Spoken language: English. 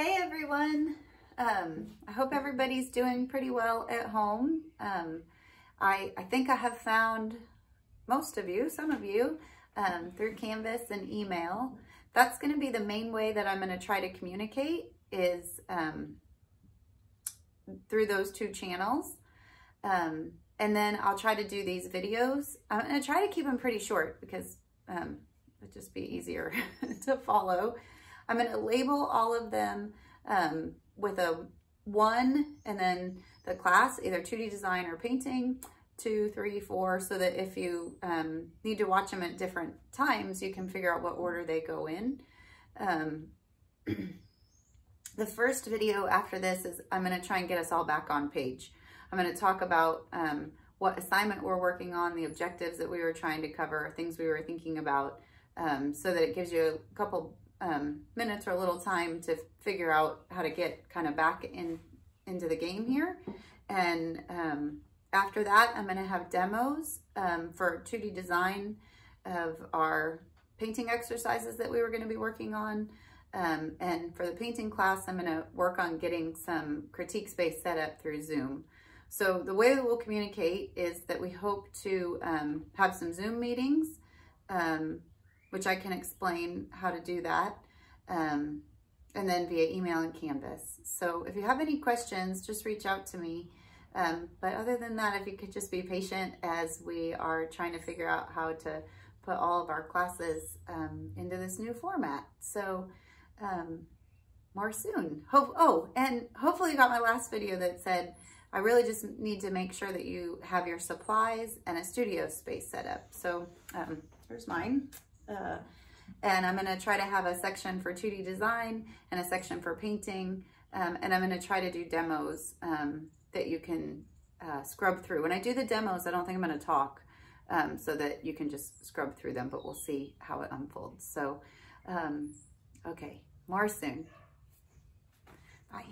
Hey everyone. Um, I hope everybody's doing pretty well at home. Um, I, I think I have found most of you, some of you, um, through Canvas and email. That's going to be the main way that I'm going to try to communicate is um, through those two channels. Um, and then I'll try to do these videos. I'm going to try to keep them pretty short because um, it'd just be easier to follow. I'm going to label all of them um, with a one and then the class, either 2D design or painting, two, three, four, so that if you um, need to watch them at different times, you can figure out what order they go in. Um, the first video after this is I'm going to try and get us all back on page. I'm going to talk about um, what assignment we're working on, the objectives that we were trying to cover, things we were thinking about, um, so that it gives you a couple um, minutes or a little time to figure out how to get kind of back in into the game here. And um, after that, I'm going to have demos um, for 2D design of our painting exercises that we were going to be working on. Um, and for the painting class, I'm going to work on getting some critique space set up through Zoom. So the way that we'll communicate is that we hope to um, have some Zoom meetings um, which I can explain how to do that, um, and then via email and Canvas. So if you have any questions, just reach out to me. Um, but other than that, if you could just be patient as we are trying to figure out how to put all of our classes um, into this new format. So um, more soon. Hope, oh, and hopefully you got my last video that said, I really just need to make sure that you have your supplies and a studio space set up. So um, here's mine. Uh, and I'm gonna try to have a section for 2D design and a section for painting. Um, and I'm gonna try to do demos um, that you can uh, scrub through. When I do the demos, I don't think I'm gonna talk um, so that you can just scrub through them, but we'll see how it unfolds. So, um, okay, more soon. Bye.